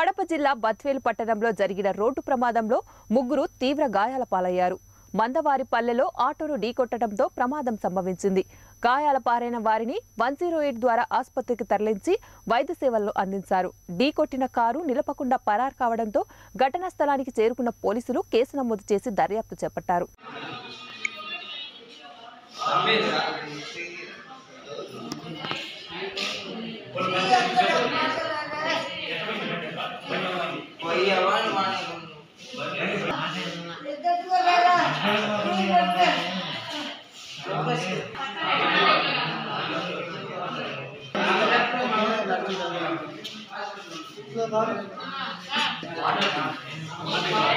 కడప జిల్లా బత్వేలు పట్టణంలో జరిగిన రోడ్డు ప్రమాదంలో ముగ్గురు తీవ్ర గాయాల పాలయ్యారు. మందవారిపల్లెలో ఆటోను ఢీకొట్టడంతో ప్రమాదం సంభవించింది. గాయాల పారైన వారిని వన్ జీరో ఎయిట్ ద్వారా ఆసుపత్రికి తరలించి వైద్య సేవలను అందించారు. ఢీకొట్టిన కారు నిలపకుండా పరారు కావడంతో ఘటనా స్థలానికి చేరుకున్న పోలీసులు కేసు నమోదు చేసి దర్యాప్తు చేపట్టారు. भैया वन माने हम लोग